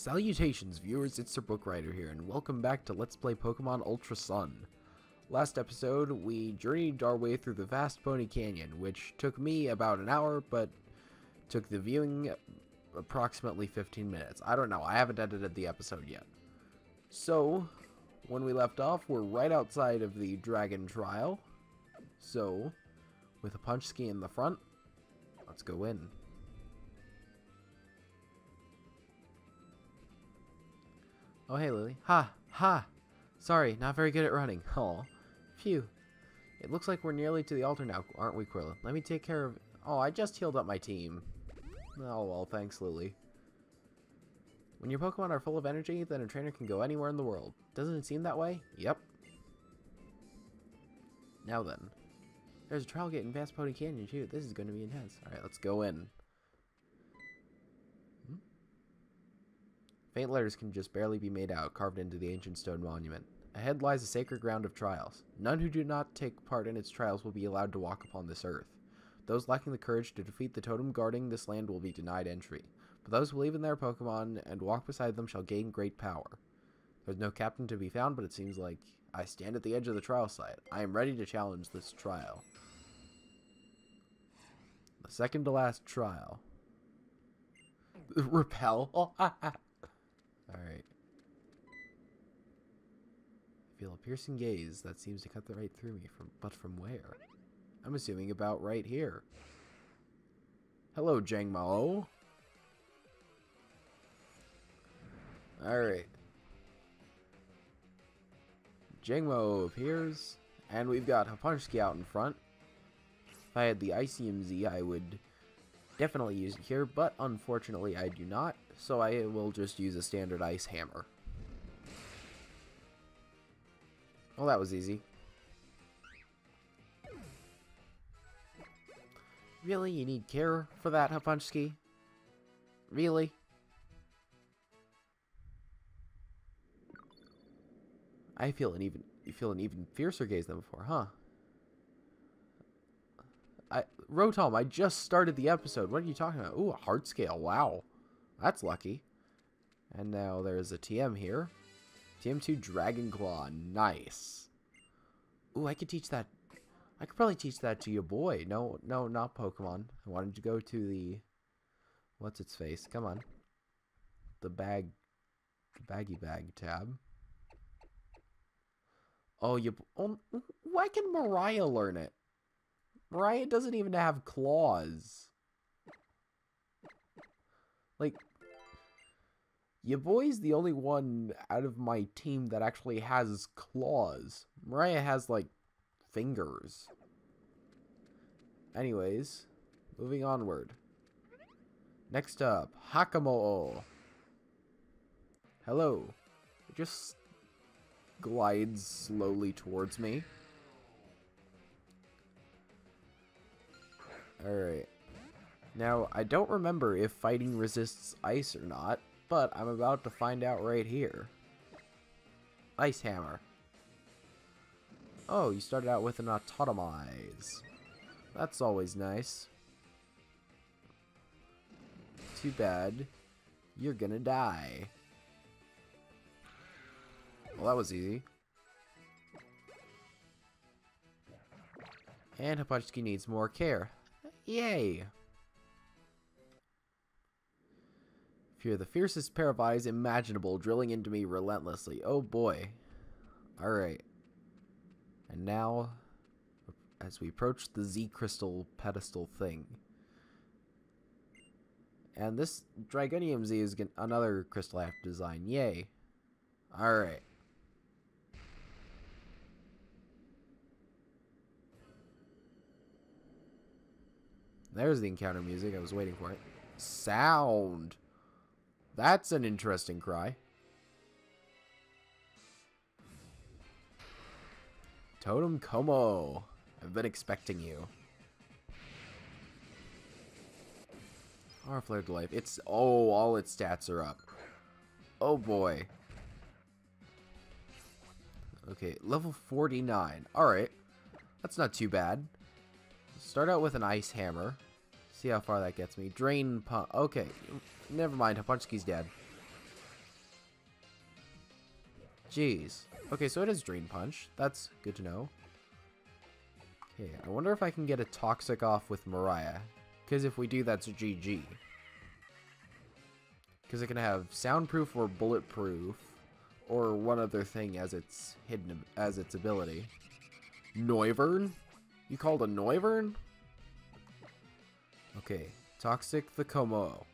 Salutations viewers, it's Sir Bookwriter here, and welcome back to Let's Play Pokemon Ultra Sun. Last episode, we journeyed our way through the vast Poni Canyon, which took me about an hour, but took the viewing approximately 15 minutes. I don't know, I haven't edited the episode yet. So, when we left off, we're right outside of the Dragon Trial. So, with a Punchski in the front, let's go in. Oh, hey, Lillie. Ha! Ha! Sorry, not very good at running. Oh, phew. It looks like we're nearly to the altar now, aren't we, Quirla? Let me take care of... Oh, I just healed up my team. Oh, well, thanks, Lillie. When your Pokemon are full of energy, then a trainer can go anywhere in the world. Doesn't it seem that way? Yep. Now then. There's a trial gate in Vast Poni Canyon, too. This is going to be intense. Alright, let's go in. Faint letters can just barely be made out, carved into the ancient stone monument. Ahead lies a sacred ground of trials. None who do not take part in its trials will be allowed to walk upon this earth. Those lacking the courage to defeat the totem guarding this land will be denied entry. But those who believe in their Pokemon and walk beside them shall gain great power. There's no captain to be found, but it seems like I stand at the edge of the trial site. I am ready to challenge this trial. The second to last trial. Repel. Alright. Feel a piercing gaze that seems to cut the right through me, from but from where? I'm assuming about right here. Hello, Jangmo. Oh. Alright. Jangmo oh appears, and we've got Hapunchki out in front. If I had the Icium Z, I would definitely use it here, but unfortunately I do not so I will just use a standard ice hammer. Well, that was easy. Really? You need care for that, Hapunchki? Really? I feel an even you feel an even fiercer gaze than before, huh? I Rotom, I just started the episode. What are you talking about? Ooh, a heart scale. Wow. That's lucky. And now there's a TM here. TM2 Dragon Claw. Nice. Ooh, I could teach that. I could probably teach that to your boy. No, no, not Pokemon. I wanted to go to the... What's its face? Come on. The bag... The baggy bag tab. Oh, you... Oh, why can Mariah learn it? Mariah doesn't even have claws. Like, your boy's the only one out of my team that actually has claws. Mariah has, like, fingers. Anyways, moving onward. Next up, Hakamo. Hello. It just glides slowly towards me. Alright. Now, I don't remember if fighting resists ice or not, but I'm about to find out right here. Ice Hammer. Oh, you started out with an Autotomize. That's always nice. Too bad. You're gonna die. Well, that was easy. And Hapunchki needs more care. Yay! Fear the fiercest pair of eyes imaginable drilling into me relentlessly. Oh boy. Alright. And now, as we approach the Z Crystal pedestal thing. And this Dragonium Z is another crystal I have to design. Yay. Alright. There's the encounter music. I was waiting for it. Sound. That's an interesting cry. Totem Como. I've been expecting you. Aura Flare to life. It's oh, all its stats are up. Oh boy. Okay, level 49. Alright. That's not too bad. Start out with an ice hammer. See how far that gets me. Drain pump. Okay. Never mind. Hapunchki's dead. Jeez. Okay, so it is Drain Punch. That's good to know. Okay, I wonder if I can get a Toxic off with Mariah. Because if we do, that's GG. Because it can have Soundproof or Bulletproof. Or one other thing as its hidden as its ability. Noivern? You called a Noivern? Okay, Toxic the Como.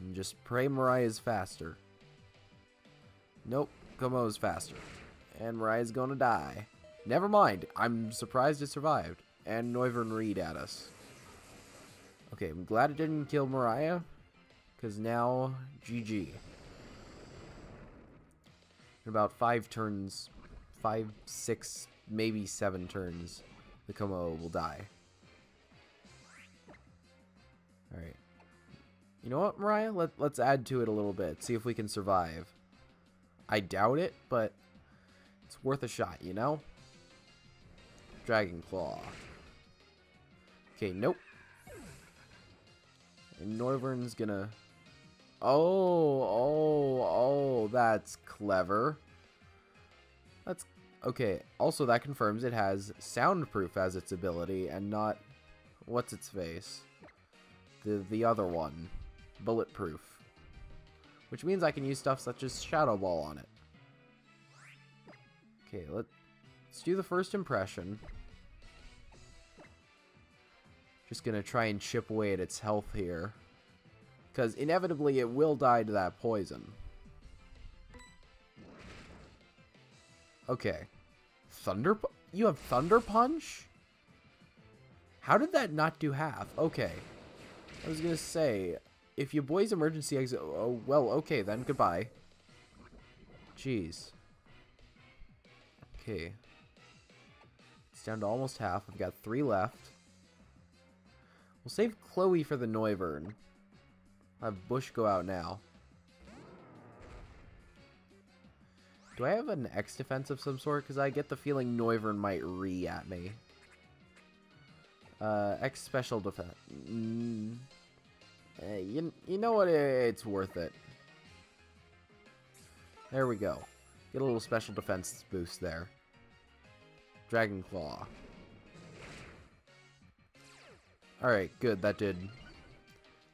And just pray Mariah's faster. Nope, Como's faster. And Mariah's gonna die. Never mind, I'm surprised it survived. And Noivern Reed at us. Okay, I'm glad it didn't kill Mariah. Because now, GG. In about five turns, five, six, maybe seven turns, the Como will die. You know what, Mariah? Let, let's add to it a little bit. See if we can survive. I doubt it, but it's worth a shot, you know? Dragon Claw. Okay, nope. And Noivern's gonna... Oh, oh, oh, that's clever. That's... Okay, also that confirms it has Soundproof as its ability and not... What's its face? The, the other one. Bulletproof. Which means I can use stuff such as Shadow Ball on it. Okay, let, let's do the first impression. Just gonna try and chip away at its health here. Because inevitably it will die to that poison. Okay. Thunder... You have Thunder Punch? How did that not do half? Okay. I was gonna say, if your boy's emergency exit... Oh, well, okay then. Goodbye. Jeez. Okay. It's down to almost half. I've got three left. We'll save Chloe for the Noivern. I'll have Bush go out now. Do I have an X defense of some sort? Because I get the feeling Noivern might re at me. Uh, X special defense. Mm. Uh, you, you know what? It's worth it. There we go. Get a little special defense boost there. Dragon Claw. Alright, good. That did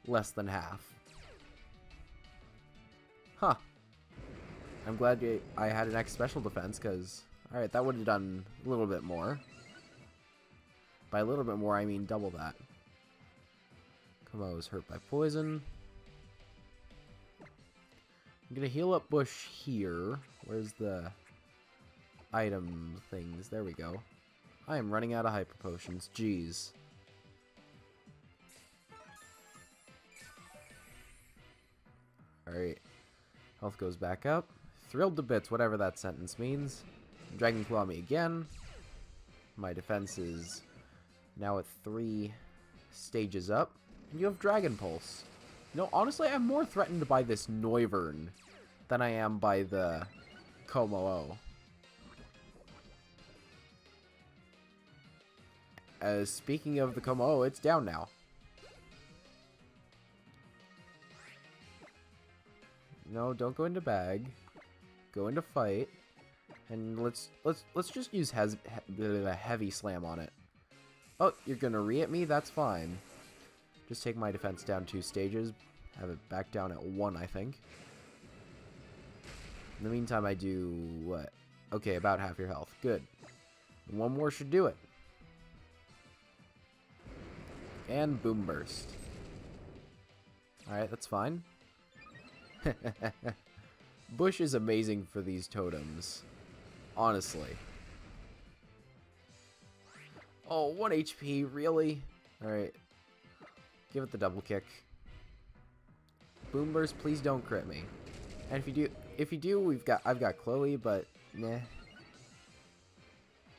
less than half. Huh. I'm glad I had an X special defense, because... Alright, that would have done a little bit more. By a little bit more, I mean double that. Como is hurt by poison. I'm gonna heal up Bush here. Where's the item things? There we go. I am running out of hyper potions. Jeez. Alright. Health goes back up. Thrilled to bits, whatever that sentence means. Dragon Claw me again. My defense is now at three stages up. And you have Dragon Pulse. No, honestly, I'm more threatened by this Noivern than I am by the Kommo-o. As speaking of the Kommo-o, it's down now. No, don't go into bag. Go into fight. And let's let's let's just use has a heavy slam on it. Oh, you're gonna re at me? That's fine. Just take my defense down two stages. Have it back down at one, I think. In the meantime, I do what? Okay, about half your health. Good. One more should do it. And Boom Burst. Alright, that's fine. Bush is amazing for these totems. Honestly. Oh, 1 HP, really? Alright. Give it the double kick. Boom Burst, please don't crit me. And if you do, if you do, we've got, I've got Chloe, but nah.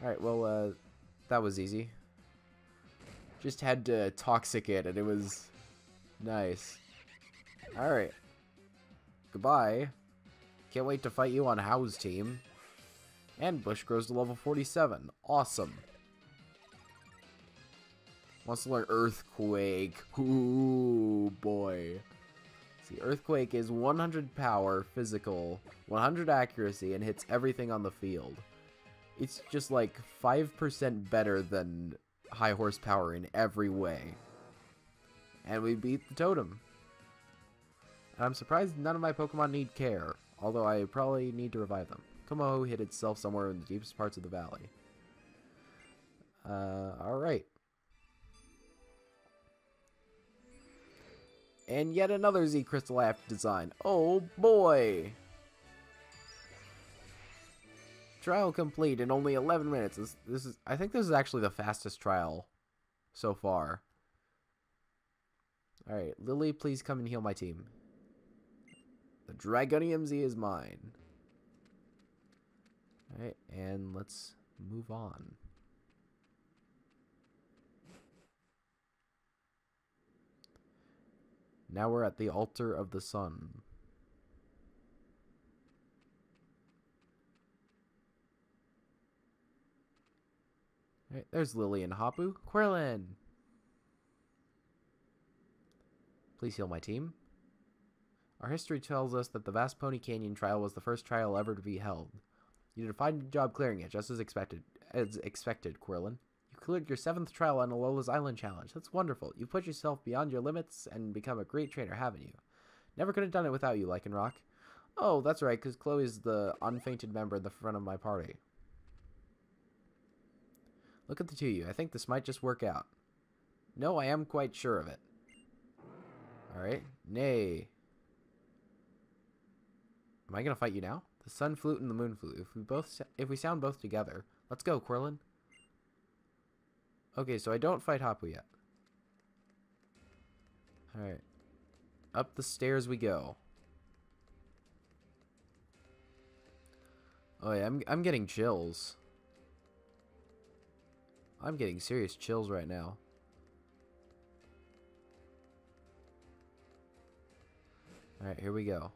Alright, well, uh, that was easy. Just had to toxic it, and it was nice. Alright. Goodbye. Can't wait to fight you on How's team. And Bush grows to level 47. Awesome. Wants to learn Earthquake. Ooh, boy. See, Earthquake is 100 power, physical, 100 accuracy, and hits everything on the field. It's just like 5% better than high horsepower in every way. And we beat the totem. And I'm surprised none of my Pokemon need care, although I probably need to revive them. Kumo hid itself somewhere in the deepest parts of the valley. Uh, alright. And yet another Z Crystal I have to design. Oh boy! Trial complete in only 11 minutes. This, this is, I think this is actually the fastest trial so far. Alright, Lillie, please come and heal my team. The Dragonium Z is mine. Alright, and let's move on. Now we're at the altar of the sun. Right, there's Lillie and Hapu. Quirlin! Please heal my team. Our history tells us that the Vast Poni Canyon trial was the first trial ever to be held. You did a fine job clearing it, just as expected. As expected, Quirlin. Cleared your seventh trial on Alola's Island challenge. That's wonderful. You've put yourself beyond your limits and become a great trainer, haven't you? Never could have done it without you, Lycanroc. Oh, that's right, because Chloe's the unfainted member in the front of my party. Look at the two of you. I think this might just work out. No, I am quite sure of it. Alright. Nay. Am I gonna fight you now? The sun flute and the moon flute. If we both, if we sound both together, let's go, Quirlin. Okay, so I don't fight Hapu yet. Alright. Up the stairs we go. Oh yeah, I'm, I'm getting chills. I'm getting serious chills right now. Alright, here we go.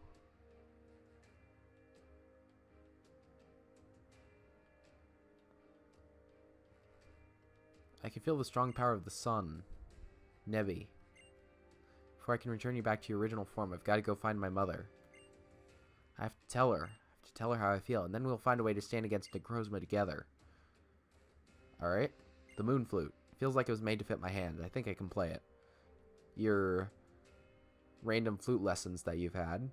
I can feel the strong power of the sun. Nebby. Before I can return you back to your original form, I've got to go find my mother. I have to tell her. I have to tell her how I feel, and then we'll find a way to stand against Necrozma together. Alright. The Moon Flute. Feels like it was made to fit my hand. I think I can play it. Your random flute lessons that you've had.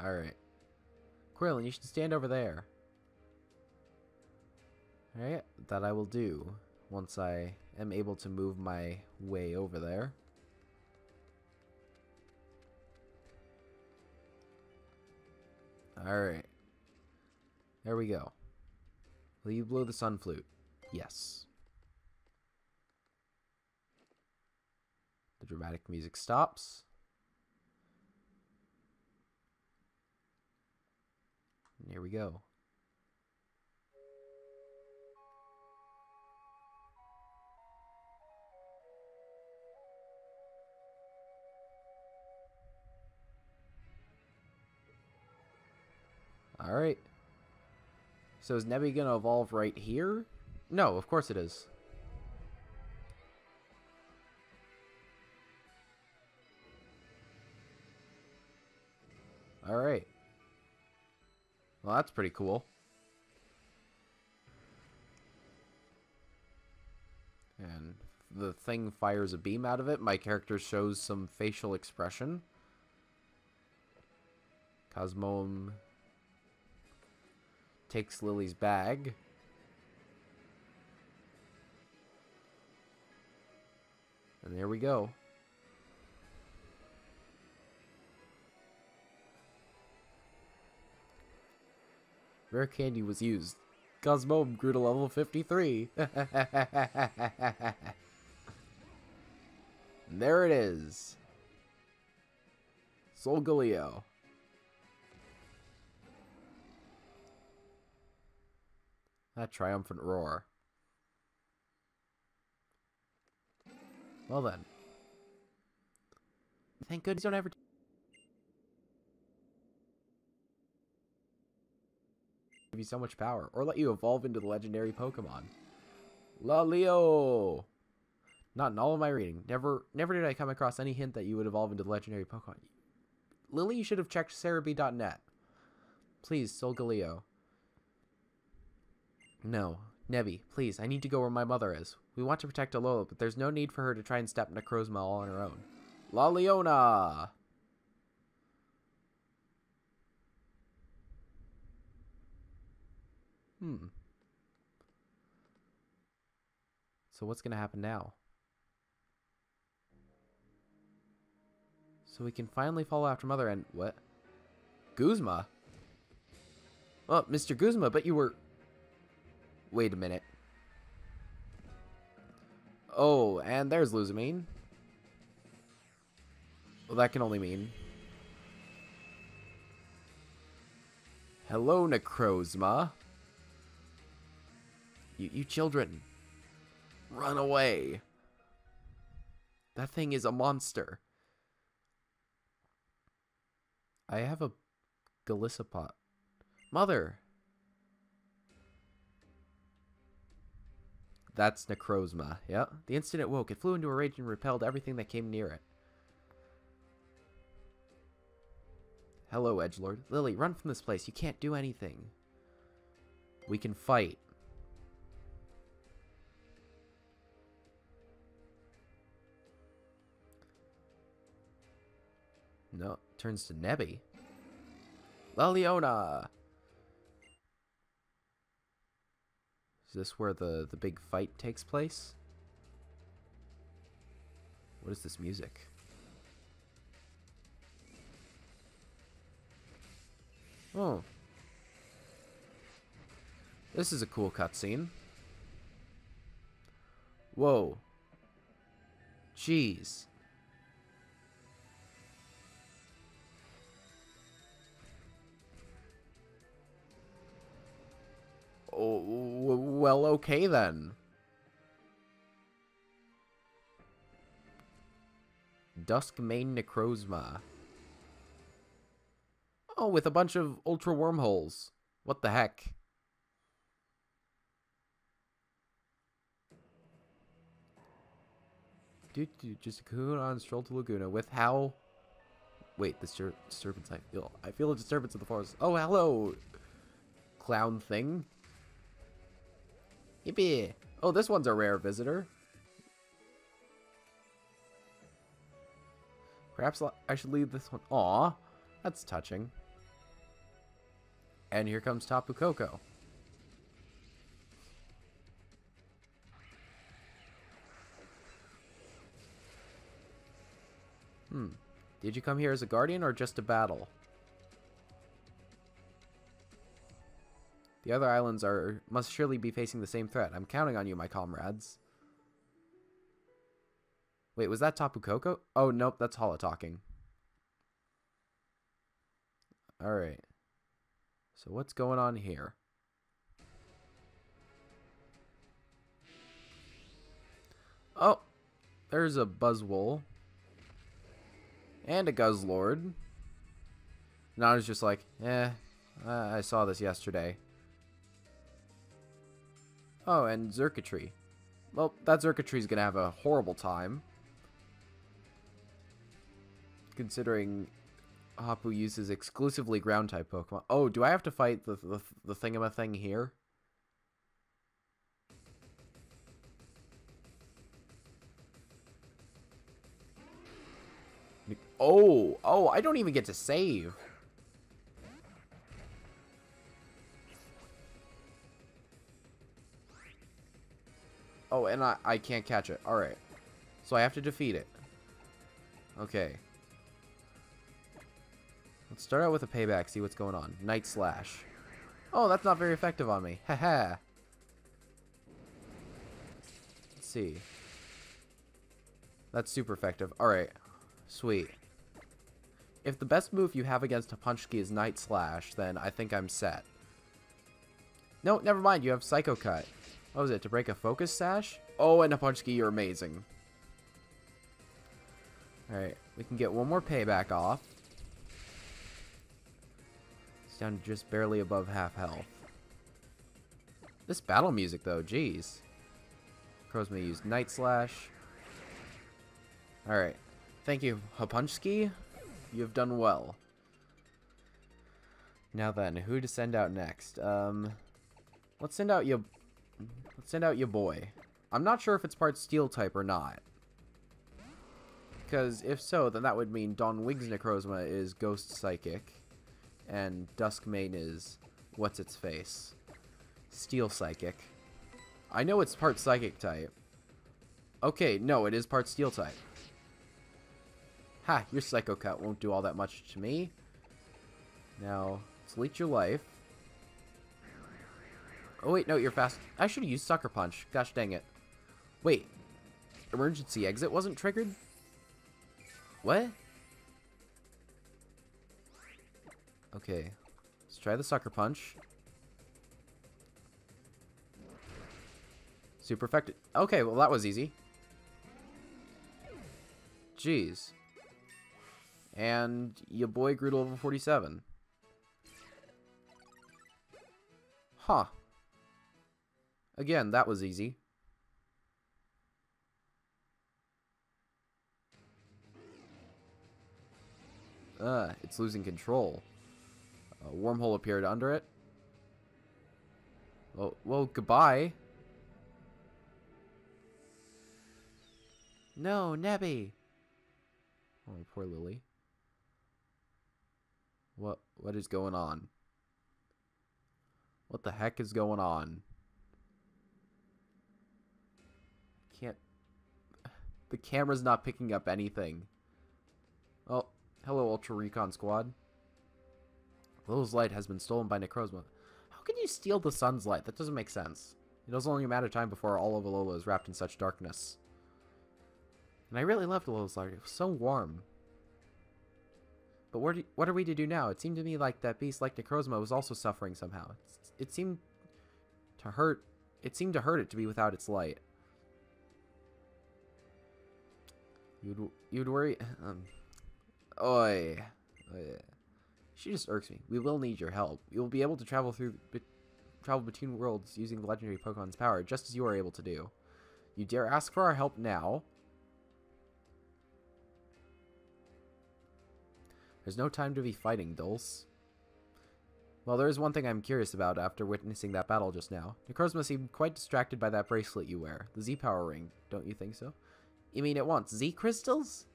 Alright. Quirlin, you should stand over there. Alright, that I will do once I am able to move my way over there. Alright. There we go. Will you blow the sun flute? Yes. The dramatic music stops. Here we go. Alright. So is Nebby going to evolve right here? No, of course it is. Alright. Well, that's pretty cool. And the thing fires a beam out of it. My character shows some facial expression. Cosmoem takes Lillie's bag. And there we go. Rare candy was used. Cosmoem grew to level 53. there it is. Solgaleo. That triumphant roar. Well then. Thank goodness you don't ever... Give you so much power, or let you evolve into the legendary Pokemon. La Leo! Not in all of my reading. Never never did I come across any hint that you would evolve into the legendary Pokemon. Lillie, you should have checked Serebii.net. Please, Solgaleo. No. Nebby, please, I need to go where my mother is. We want to protect Alola, but there's no need for her to try and step Necrozma all on her own. La Leona! Hmm. So what's going to happen now? So we can finally follow after Mother and... What? Guzma? Oh, Mr. Guzma, but you were... Wait a minute. Oh, and there's Lusamine. Well, that can only mean... Hello, Necrozma. You, you children. Run away. That thing is a monster. I have a Golisopod. Mother! That's Necrozma, yeah. The instant it woke, it flew into a rage and repelled everything that came near it. Hello, Edgelord. Lillie, run from this place. You can't do anything. We can fight. No, turns to Nebby. Liliona! Is this where the, the big fight takes place? What is this music? Oh. This is a cool cutscene. Whoa. Jeez. Well, okay then. Dusk Duskmane Necrozma. Oh, with a bunch of ultra wormholes. What the heck? Dude, just a coon on stroll to Laguna with how? Wait, distur disturbance. I feel. I feel a disturbance in the forest. Oh, hello, clown thing. Yippee! Oh, this one's a rare visitor. Perhaps I should leave this one. Aw, that's touching. And here comes Tapu Koko. Hmm. Did you come here as a guardian or just to battle? The other islands are must surely be facing the same threat. I'm counting on you, my comrades. Wait, was that Tapu Koko? Oh, nope, that's Hala talking. Alright. So what's going on here? Oh, there's a Buzzwole. And a Guzzlord. Was just like, eh, I saw this yesterday. Oh, and Xurkitree. Well, that Xurkitree's gonna have a horrible time. Considering Hapu uses exclusively ground-type Pokemon. Oh, do I have to fight the, the, the thingamathing here? Oh, oh, I don't even get to save. Oh, and I, I can't catch it. Alright. So I have to defeat it. Okay. Let's start out with a payback, see what's going on. Night Slash. Oh, that's not very effective on me. Haha. Let's see. That's super effective. Alright. Sweet. If the best move you have against a Punchki is Night Slash, then I think I'm set. No, never mind. You have Psycho Cut. What was it? To break a focus sash? Oh, and key, you're amazing. Alright, we can get one more payback off. It's down just barely above half health. This battle music, though, jeez. Crow's gonna use Night Slash. Alright. Thank you, Hapunchki. You have done well. Now then, who to send out next? Um, let's send out your... Let's send out your boy. I'm not sure if it's part steel type or not. Because if so, then that would mean Dawn Wings Necrozma is Ghost Psychic. And Duskmane is... What's its face? Steel Psychic. I know it's part Psychic type. Okay, no, it is part Steel type. Ha, your Psycho Cut won't do all that much to me. Now, let's your life. Oh wait, no, you're fast. I should have used Sucker Punch. Gosh dang it. Wait. Emergency exit wasn't triggered? What? Okay. Let's try the Sucker Punch. Super effective. Okay, well that was easy. Jeez. And your boy grew to level 47. Huh. Again, that was easy. Uh, it's losing control. A wormhole appeared under it. Well, well, goodbye. No, Nebby. Oh, poor Lillie. What what is going on? What the heck is going on? The camera's not picking up anything. Oh, hello Ultra Recon Squad. Lolo's light has been stolen by Necrozma. How can you steal the sun's light? That doesn't make sense. It was only a matter of time before all of Alola is wrapped in such darkness. And I really loved Lolo's light. It was so warm. But what, what are we to do now? It seemed to me like that beast like Necrozma was also suffering somehow. It seemed to hurt. It seemed to hurt it to be without its light. You'd you'd worry. Um, oi, oi. She just irks me. We will need your help. You will be able to travel through, be, travel between worlds using the legendary Pokemon's power, just as you are able to do. You dare ask for our help now? There's no time to be fighting, Dulse. Well, there is one thing I'm curious about after witnessing that battle just now. Necrozma seemed quite distracted by that bracelet you wear, the Z-Power Ring. Don't you think so? You mean it wants Z-Crystals?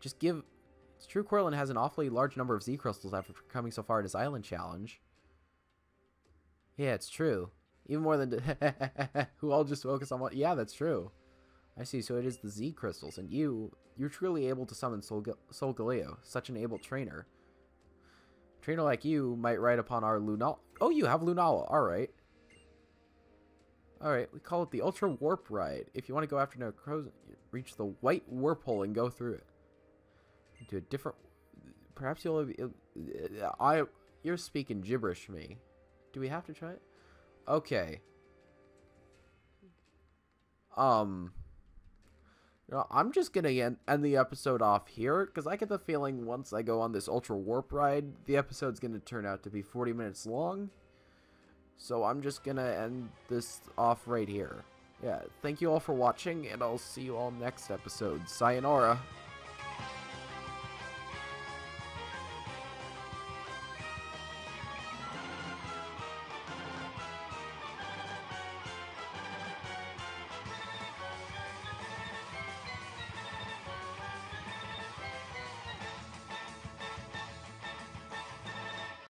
Just give... It's true Corlin has an awfully large number of Z-Crystals after coming so far in his island challenge. Yeah, it's true. Even more than... Who all just focus on what... Yeah, that's true. I see, so it is the Z-Crystals, and you... You're truly able to summon Sol Solgaleo, such an able trainer. A trainer like you might ride upon our Lunala. Oh, you have Lunala. Alright. Alright, we call it the Ultra Warp Ride. If you want to go after Necrozma, reach the white warp hole and go through it. Into a different... Perhaps you'll... I... You're speaking gibberish me. Do we have to try it? Okay. Um... Know, I'm just gonna end, end the episode off here because I get the feeling once I go on this ultra warp ride, the episode's gonna turn out to be 40 minutes long. So I'm just gonna end this off right here. Yeah, thank you all for watching, and I'll see you all next episode. Sayonara.